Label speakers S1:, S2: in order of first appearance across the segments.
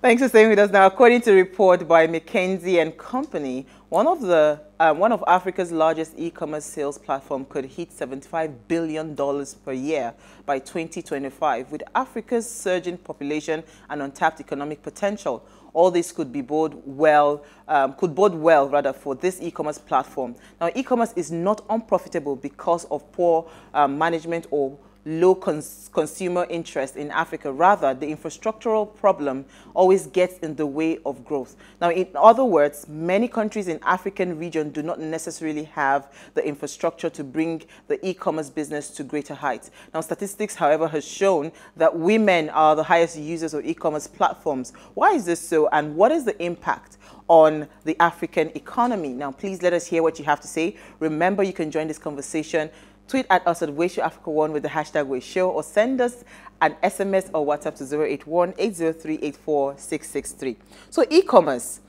S1: Thanks for staying with us now. According to a report by McKinsey and Company, one of the uh, one of Africa's largest e-commerce sales platform could hit 75 billion dollars per year by 2025, with Africa's surging population and untapped economic potential. All this could be bode well, um, could bode well rather for this e-commerce platform. Now, e-commerce is not unprofitable because of poor um, management or low cons consumer interest in Africa. Rather, the infrastructural problem always gets in the way of growth. Now, in other words, many countries in African region do not necessarily have the infrastructure to bring the e-commerce business to greater heights. Now, statistics, however, has shown that women are the highest users of e-commerce platforms. Why is this so, and what is the impact on the African economy? Now, please let us hear what you have to say. Remember, you can join this conversation Tweet at us at Wayshow Africa 1 with the hashtag Wayshow or send us an SMS or WhatsApp to 081 803 84663. So e-commerce.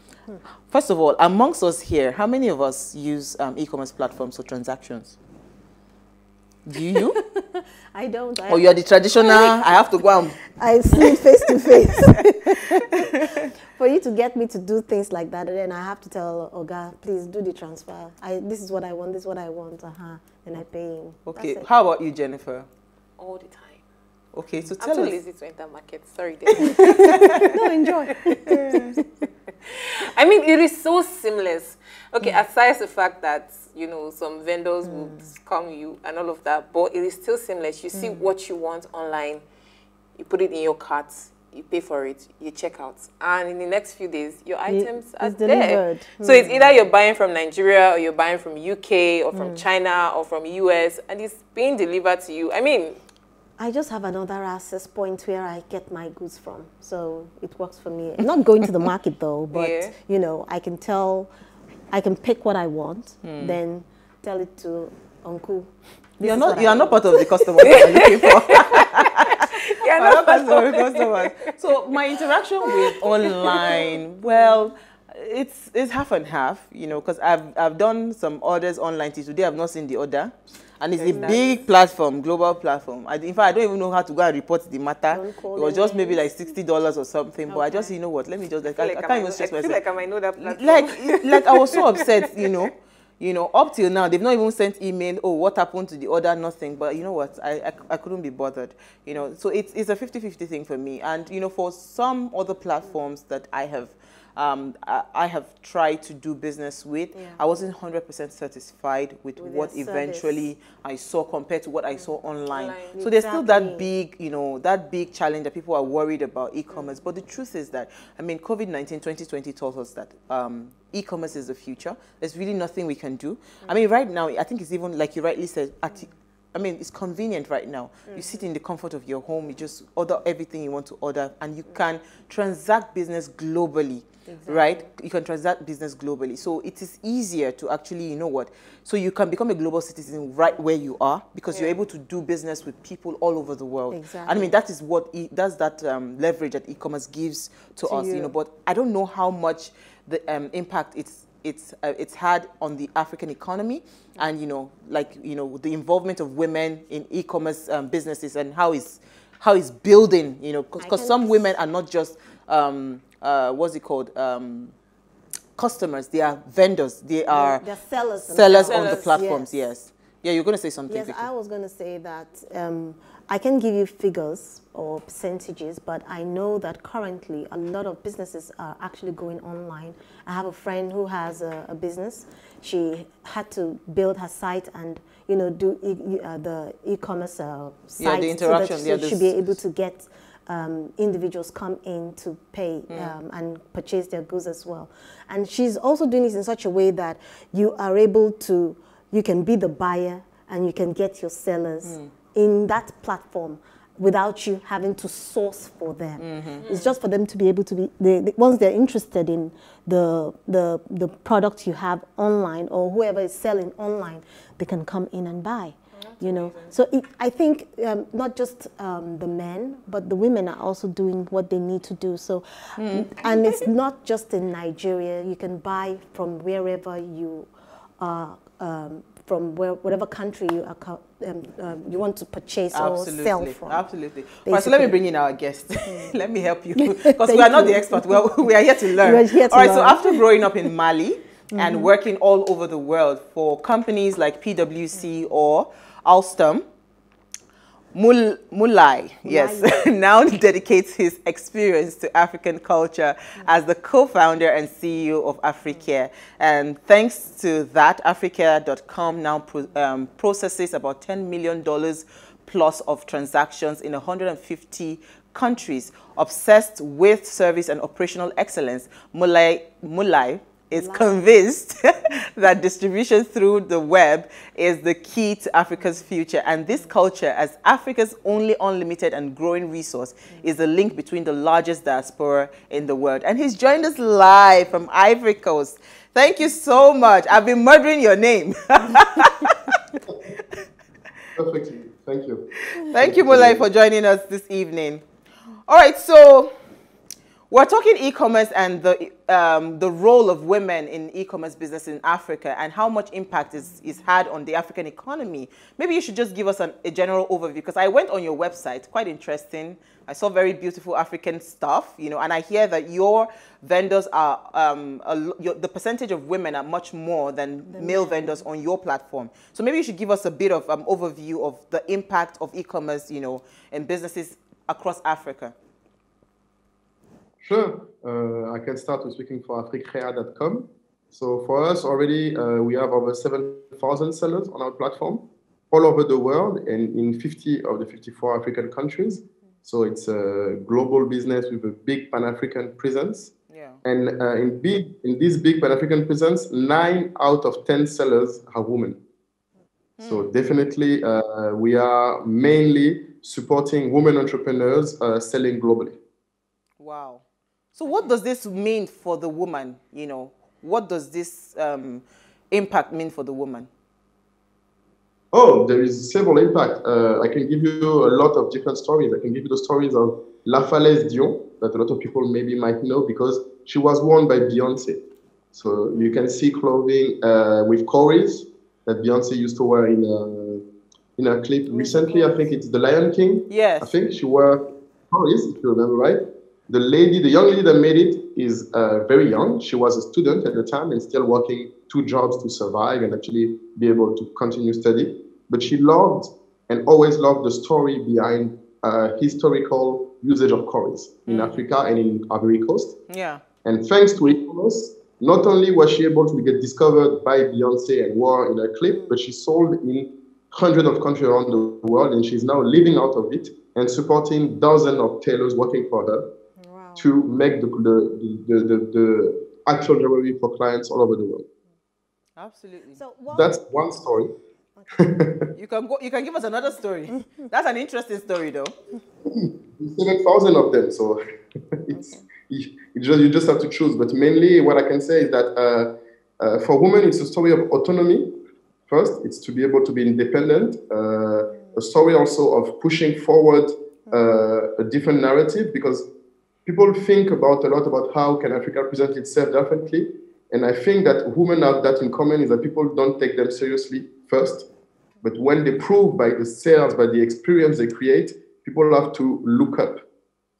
S1: First of all, amongst us here, how many of us use um, e-commerce platforms for transactions? Do you?
S2: I don't.
S1: I or you're the traditional, I have to go and...
S2: I see face to face. For you to get me to do things like that, then I have to tell Oga, please do the transfer. I, this is what I want, this is what I want, uh-huh. Then I pay him.
S1: Okay, how about you, Jennifer?
S3: All the time.
S1: Okay, so
S3: tell
S1: I'm
S3: too lazy to enter market. Sorry,
S2: No, enjoy.
S3: I mean, it is so seamless. Okay, mm. aside the fact that you know some vendors mm. will scam you and all of that, but it is still seamless. You mm. see what you want online, you put it in your cart, you pay for it, you check out, and in the next few days, your items are there. Mm. So it's either you're buying from Nigeria or you're buying from UK or from mm. China or from US, and it's being delivered to you. I mean,
S2: I just have another access point where I get my goods from, so it works for me. I'm not going to the market though, but yeah. you know, I can tell, I can pick what I want, mm. then tell it to Uncle.
S1: You're not. You are not part of the customers you're looking for. yeah, no, customer, customers. So my interaction with online, well, it's it's half and half, you know, because I've I've done some orders online to today. I've not seen the order, and it's exactly. a big platform, global platform. I, in fact, I don't even know how to go and report the matter. It was just maybe like sixty dollars or something. Okay. But I just, you know what? Let me just like I,
S3: like
S1: I,
S3: I can't even stress myself. I feel like I might know that platform.
S1: Like like I was so upset, you know you know, up till now, they've not even sent email, oh, what happened to the order, nothing. But you know what, I, I, I couldn't be bothered, you know. So it's, it's a 50-50 thing for me. And, you know, for some other platforms that I have um, I, I, have tried to do business with. Yeah. I wasn't 100% satisfied with, with what eventually I saw compared to what I saw online. online. So exactly. there's still that big, you know, that big challenge that people are worried about e-commerce. Mm. But the truth is that, I mean, COVID-19 2020 taught us that um, e-commerce is the future. There's really nothing we can do. Mm. I mean, right now, I think it's even, like you rightly said, I mean, it's convenient right now. Mm. You sit in the comfort of your home, you just order everything you want to order, and you can transact business globally, exactly. right? You can transact business globally. So it is easier to actually, you know what? So you can become a global citizen right where you are because yeah. you're able to do business with people all over the world. Exactly. I mean, that is what, e that's that um, leverage that e-commerce gives to, to us, you. you. know, but I don't know how much the um, impact it's it's uh, it's had on the African economy, and you know, like you know, the involvement of women in e-commerce um, businesses and how is how is building, you know, because some women are not just um, uh, what's it called. Um, customers, they are vendors, they are
S2: They're sellers,
S1: sellers on the platforms. Yes. yes. Yeah, you're going to say something.
S2: Yes. I was going to say that um, I can give you figures or percentages, but I know that currently a lot of businesses are actually going online. I have a friend who has a, a business. She had to build her site and you know do e uh, the e-commerce uh, site
S1: yeah, the interaction.
S2: so
S1: that
S2: yeah, she'd be able to get um, individuals come in to pay mm. um, and purchase their goods as well. And she's also doing this in such a way that you are able to, you can be the buyer and you can get your sellers. Mm in that platform without you having to source for them. Mm -hmm. It's just for them to be able to be, they, they, once they're interested in the, the, the product you have online or whoever is selling online, they can come in and buy. Oh, you know, so it, I think um, not just um, the men, but the women are also doing what they need to do. So, mm. and it's not just in Nigeria. You can buy from wherever you are um, from where, whatever country you are um, um, you want to purchase or sell
S1: Absolutely,
S2: from.
S1: absolutely. Right, so let me bring in our guest. let me help you because we are not the expert. We are, we are here to learn.
S2: We are here to
S1: all right. So
S2: learn. Mm-hmm.
S1: after growing up in Mali and working all over the world for companies like PwC or Alstom, Mul- Moulaye, yes, now dedicates his experience to African culture as the co-founder and CEO of Afrikrea. And thanks to that, Afrikrea.com now pro- um, processes about $10 million plus of transactions in 150 countries. Obsessed with service and operational excellence, Moulaye, Moulaye is convinced that distribution through the web is the key to Africa's future. And this culture, as Africa's only unlimited and growing resource, mm. is the link between the largest diaspora in the world. And he's joined us live from Ivory Coast. Thank you so much. I've been murdering your name.
S4: Perfectly. Thank you.
S1: Thank you, Moulaye, for joining us this evening. All right, so we're talking e-commerce and the um, the role of women in e-commerce business in Africa and how much impact is, is had on the African economy. Maybe you should just give us an, a general overview because I went on your website, quite interesting. I saw very beautiful African stuff, you know, and I hear that your vendors are um, a, your, the percentage of women are much more than male vendors on your platform. So maybe you should give us a bit of um, overview of the impact of e-commerce, you know, and businesses across Africa.
S4: Sure. Uh, I can start with speaking for afrikrea.com. So for us already, uh, we have over 7,000 sellers on our platform all over the world and in 50 of the 54 African countries. So it's a global business with a big Pan-African presence.
S1: Yeah.
S4: And uh, in big in this big Pan-African presence, nine out of 10 sellers are women. So definitely, uh, we are mainly supporting women entrepreneurs uh, selling globally.
S1: Wow. So what does this mean for the woman? You know, what does this um, impact mean for the woman?
S4: Oh, there is several impact. Uh, I can give you a lot of different stories. I can give you the stories of Lafalaise Dion that a lot of people maybe might know because she was worn by Beyonce. So you can see clothing uh, with cowries that Beyonce used to wear in a, in a clip recently. I think it's The Lion King.
S1: Yes.
S4: I think she wore cowries, if you remember right. The lady, the young lady that made it is uh, very young. She was a student at the time and still working two jobs to survive and actually be able to continue study. But she loved and always loved the story behind uh, historical usage of cowries in Africa and in Ivory Coast.
S1: Yeah.
S4: And thanks to e-commerce, not only was she able to get discovered by Beyonce and wore in a clip, but she sold in hundreds of countries around the world, and she's now living out of it and supporting dozens of tailors working for her to make the, the, the, the, the actual jewelry for clients all over the world.
S1: Absolutely.
S2: So what,
S4: That's one story.
S1: you can go. You can give us another story. That's an interesting story, though.
S4: Seven thousand of them, so it's, you, you just you just have to choose. But mainly, what I can say is that uh, uh, for women, it's a story of autonomy. First, it's to be able to be independent. Uh, a story also of pushing forward uh, a different narrative because people think about a lot about how can Africa present itself differently. And I think that women have that in common is that people don't take them seriously first. But when they prove by the sales, by the experience they create, people have to look up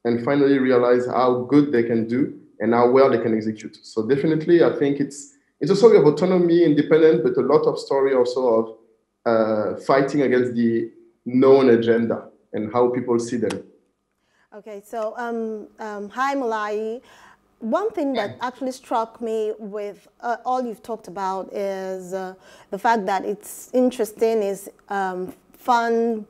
S4: and finally realize how good they can do and how well they can execute. So definitely, I think it's it's a story of autonomy, independent, but a lot of story also of uh, fighting against the known agenda and how people see them.
S2: Okay, so um, um, hi Malai. One thing that actually struck me with uh, all you've talked about is uh, the fact that it's interesting, is um, fun,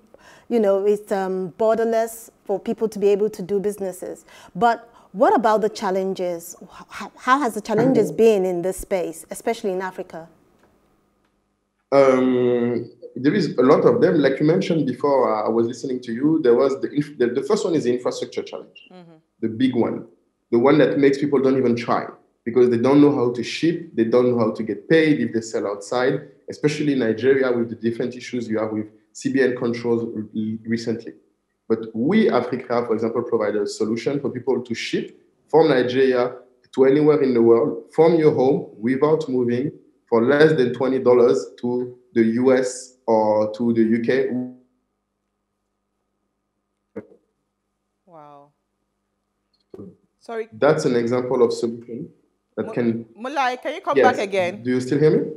S2: you know, it's um, borderless for people to be able to do businesses. But what about the challenges? How, how has the challenges been in this space, especially in Africa?
S4: Um, there is a lot of them. Like you mentioned before, uh, I was listening to you. There was the inf- the, the first one is the infrastructure challenge, the big one, the one that makes people don't even try because they don't know how to ship, they don't know how to get paid if they sell outside, especially in Nigeria with the different issues you have with CBN controls re- recently. But we, Africa, for example, provide a solution for people to ship from Nigeria to anywhere in the world from your home without moving for less than $20 to the US or to the UK.
S1: Wow. Sorry.
S4: That's an example of solution that can.
S1: Moulaye, can you come
S4: yes.
S1: back again?
S4: Do you still hear me?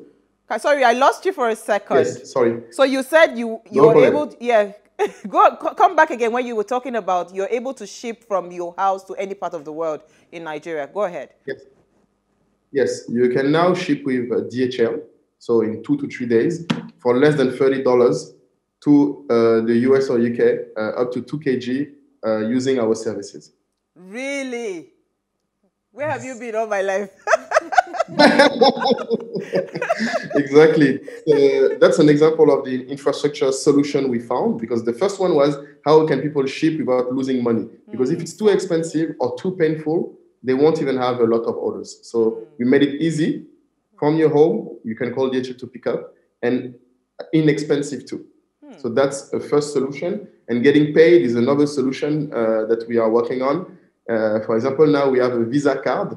S1: Sorry, I lost you for a second.
S4: Yes, sorry.
S1: So you said you you
S4: No
S1: were
S4: problem.
S1: able, to, yeah. Go come back again when you were talking about you're able to ship from your house to any part of the world in Nigeria. Go ahead.
S4: Yes. Yes, you can now ship with uh, DHL, so in two to three days, for less than $30 to uh, the US or UK, uh, up to 2 kg, uh, using our services.
S1: Really? Where have you been all my life?
S4: exactly. That's an example of the infrastructure solution we found because the first one was how can people ship without losing money? Because if it's too expensive or too painful, they won't even have a lot of orders. So we made it easy from your home. You can call DHL to pick up and inexpensive too. So that's a first solution. And getting paid is another solution uh, that we are working on. Uh, for example, now we have a Visa card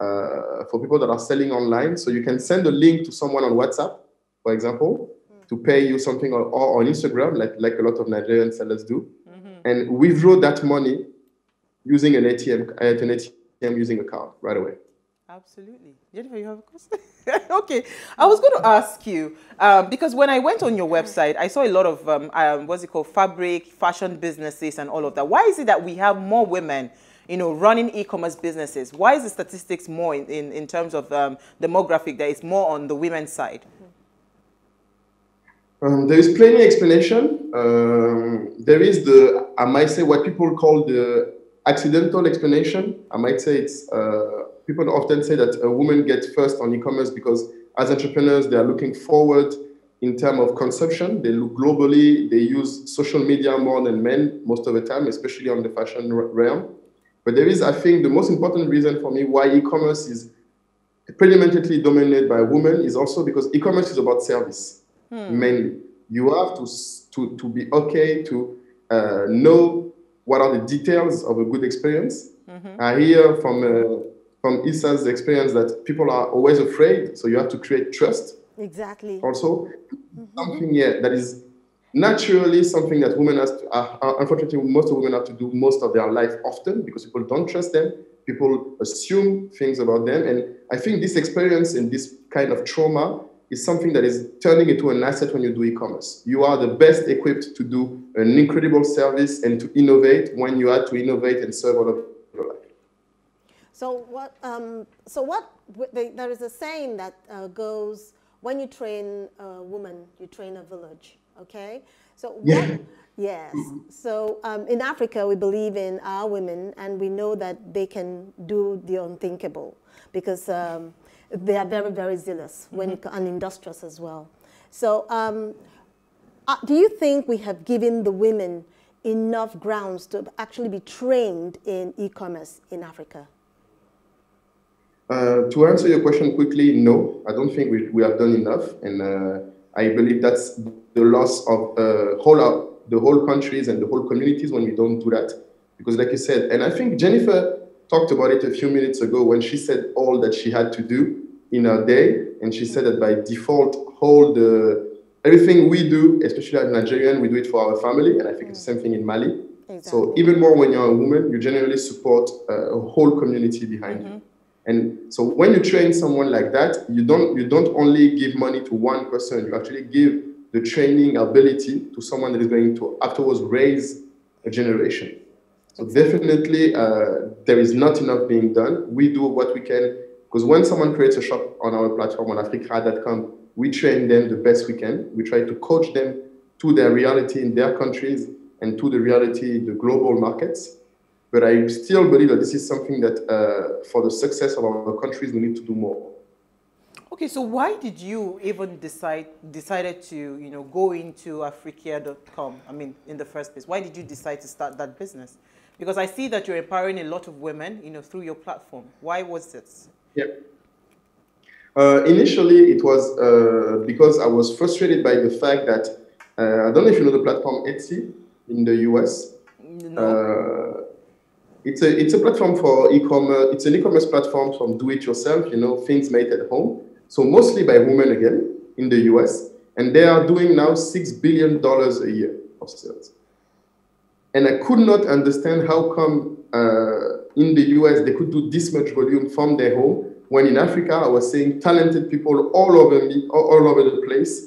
S4: uh, for people that are selling online. So you can send a link to someone on WhatsApp, for example, to pay you something or, or on Instagram, like, like a lot of Nigerian sellers do, and withdraw that money using an ATM, at an ATM using a card right away.
S1: Absolutely. Jennifer, you have a question? okay. I was going to ask you, um, because when I went on your website, I saw a lot of, um, um, what's it called, fabric, fashion businesses and all of that. Why is it that we have more women, you know, running e-commerce businesses? Why is the statistics more in, in, in terms of um, demographic that is more on the women's side?
S4: Um, there is plenty explanation. Um, there is the, I might say, what people call the accidental explanation. I might say it's, uh, people often say that a woman gets first on e-commerce because as entrepreneurs, they are looking forward in terms of consumption. They look globally. They use social media more than men most of the time, especially on the fashion realm. But there is, I think, the most important reason for me why e-commerce is predominantly dominated by women is also because e-commerce is about service mainly. You have to, to, to be okay to uh, know what are the details of a good experience. I hear from, uh, from Issa's experience that people are always afraid, so you have to create trust
S2: Exactly.
S4: also. Something yeah, that is naturally something that women has to, uh, uh, unfortunately, most of women have to do most of their life often because people don't trust them. People assume things about them. And I think this experience and this kind of trauma is something that is turning into an asset when you do e-commerce. You are the best equipped to do an incredible service and to innovate when you had to innovate and serve all of.
S2: So what? Um, so what? w- they- There is a saying that uh, goes: when you train a woman, you train a village. Okay. So what,
S4: Yeah.
S2: yes. So um, in Africa, we believe in our women, and we know that they can do the unthinkable because um, they are very, very zealous when it, co- and industrious as well. So um, uh, do you think we have given the women enough grounds to actually be trained in e-commerce in Africa?
S4: Uh, to answer your question quickly, no, I don't think we, we have done enough, and uh, I believe that's the loss of uh, whole of the whole countries and the whole communities when we don't do that. Because, like you said, and I think Jennifer talked about it a few minutes ago when she said all that she had to do in her day, and she said that by default, all the everything we do, especially as Nigerian, we do it for our family, and I think it's the same thing in Mali. So even more when you're a woman, you generally support uh, a whole community behind you. And so when you train someone like that, you don't you don't only give money to one person, you actually give the training ability to someone that is going to afterwards raise a generation. So definitely uh, there is not enough being done. We do what we can because when someone creates a shop on our platform on afrikrea.com, we train them the best we can. We try to coach them to their reality in their countries and to the reality the global markets. But I still believe that this is something that, uh, for the success of our countries, we need to do more.
S1: Okay, so why did you even decide decided to you know go into Afrikrea.com? I mean, in the first place, why did you decide to start that business? Because I see that you're empowering a lot of women, you know, through your platform. Why was this?
S4: Yeah. Uh, initially, it was uh, because I was frustrated by the fact that uh, I don't know if you know the platform Etsy in the US.
S1: No.
S4: It's a it's a platform for e-commerce. It's an e-commerce platform from do-it-yourself. You know, things made at home. So mostly by women again in the US, and they are doing now $6 billion a year of sales. And I could not understand how come uh, in the US they could do this much volume from their home, when in Africa I was seeing talented people all over me, all over the place,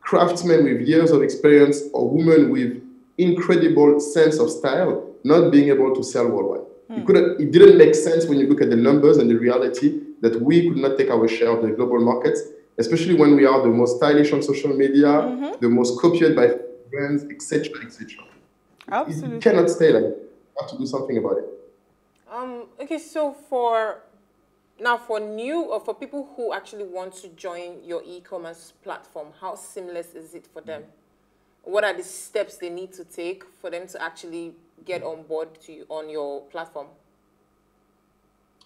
S4: craftsmen with years of experience or women with incredible sense of style, not being able to sell worldwide. Hmm. It, couldn't, it didn't make sense when you look at the numbers and the reality that we could not take our share of the global markets, especially when we are the most stylish on social media, mm-hmm. the most copied by brands, etc., etc.
S1: Absolutely.
S4: You cannot stay like that. You have to do something about it.
S3: Um, okay, so for now, for new or for people who actually want to join your e-commerce platform, how seamless is it for them? What are the steps they need to take for them to actually get on board to you, on your platform?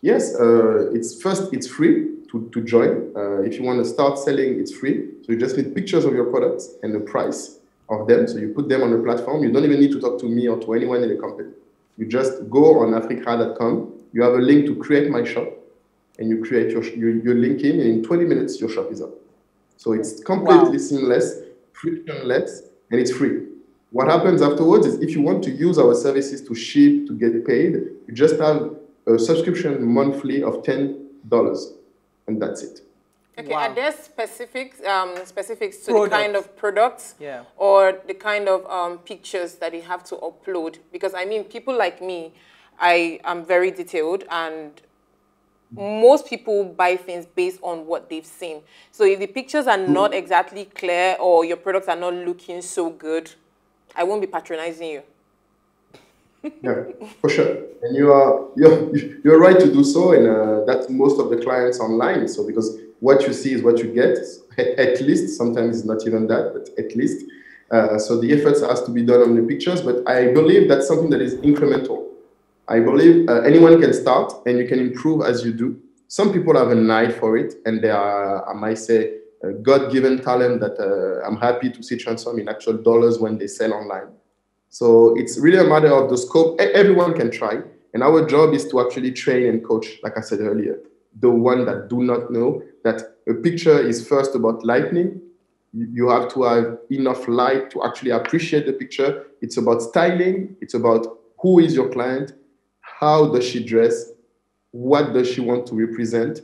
S4: Yes, uh, it's first it's free to, to join. Uh, if you want to start selling, it's free. So you just need pictures of your products and the price of them. So you put them on the platform. You don't even need to talk to me or to anyone in the company. You just go on afrikrea.com. You have a link to create my shop, and you create your your, your link in, and in 20 minutes your shop is up. So it's completely wow. seamless, frictionless, and it's free. What happens afterwards is if you want to use our services to ship, to get paid, you just have a subscription monthly of $10, and that's it.
S3: Okay, wow. are there specific um, specifics to the kind of products
S1: yeah.
S3: or the kind of um, pictures that you have to upload? Because I mean, people like me, I am very detailed and most people buy things based on what they've seen. So if the pictures are not exactly clear or your products are not looking so good, I won't be patronizing you.
S4: yeah, for sure. And you are you're, you're right to do so, and uh, that's most of the clients online. So because what you see is what you get, at least sometimes it's not even that, but at least. Uh, so the efforts has to be done on the pictures, but I believe that's something that is incremental. I believe uh, anyone can start and you can improve as you do. Some people have an eye for it, and they are, I might say, God-given talent that uh, I'm happy to see transform in actual dollars when they sell online. So it's really a matter of the scope. Everyone can try, and our job is to actually train and coach, like I said earlier, the one that do not know that a picture is first about lightning. You have to have enough light to actually appreciate the picture. It's about styling. It's about who is your client, how does she dress, what does she want to represent.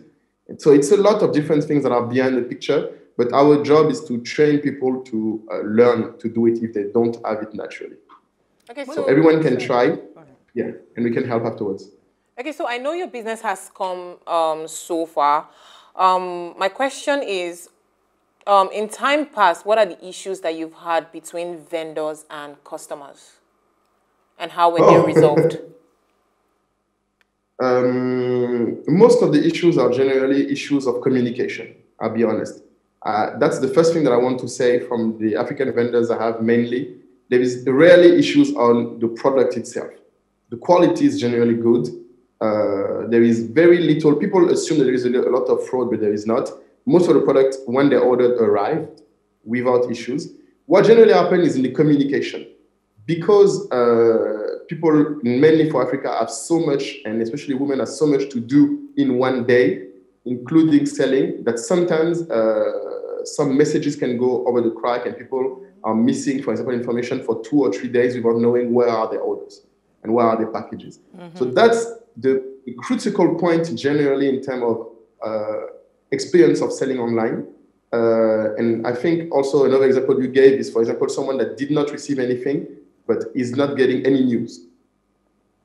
S4: And so it's a lot of different things that are behind the picture. But our job is to train people to uh, learn to do it if they don't have it naturally.
S3: Okay, so,
S4: so everyone can try, yeah, and we can help afterwards.
S3: Okay, so I know your business has come um, so far. Um, my question is, um, in time past, what are the issues that you've had between vendors and customers? And how were oh. they resolved?
S4: Um, most of the issues are generally issues of communication, I'll be honest. Uh, that's the first thing that I want to say from the African vendors I have mainly. There is rarely issues on the product itself. The quality is generally good uh, there is very little, people assume that there is a, lot of fraud, but there is not. Most of the products, when they're ordered, arrive without issues. What generally happens is in the communication. Because uh, people, mainly for Africa, have so much, and especially women, have so much to do in one day, including selling, that sometimes uh, some messages can go over the crack and people are missing, for example, information for two or three days without knowing where are the orders and where are the packages. Mm-hmm. So that's the, critical point generally in terms of uh, experience of selling online. Uh, and I think also another example you gave is, for example, someone that did not receive anything but is not getting any news.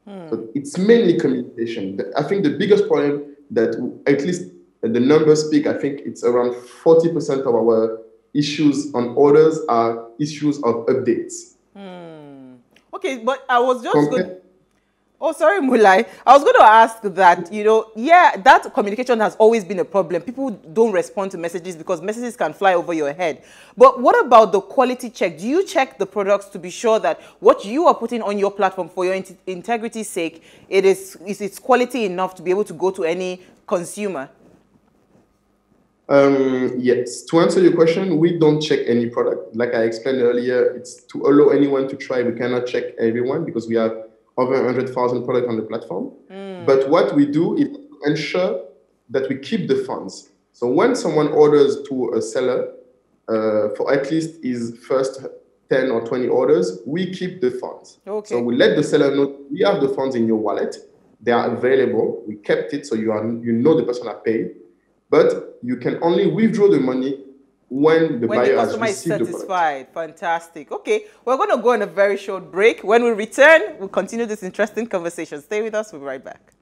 S4: Hmm. So it's mainly communication. I think the biggest problem that at least the numbers speak, I think it's around 40% of our issues on orders are issues of updates.
S1: Hmm. Okay, but I was just Compared, good. Oh, sorry, Moulaye. I was going to ask that, you know, yeah, that communication has always been a problem. People don't respond to messages because messages can fly over your head. But what about the quality check? Do you check the products to be sure that what you are putting on your platform for your in integrity's sake, it is, is its quality enough to be able to go to any consumer?
S4: Um, yes. To answer your question, we don't check any product. Like I explained earlier, it's to allow anyone to try. We cannot check everyone because we have over 100,000 products on the platform. Mm. But what we do is ensure that we keep the funds. So when someone orders to a seller uh, for at least his first 10 or 20 orders, we keep the funds.
S1: Okay.
S4: So we let the seller know we have the funds in your wallet. They are available. We kept it so you are you know the person are paid, but you can only withdraw the money when the
S1: when
S4: buyer
S1: the
S4: has
S1: customer is satisfied. Fantastic. Okay, we're going to go on a very short break. When we return, we'll continue this interesting conversation. Stay with us. We'll be right back.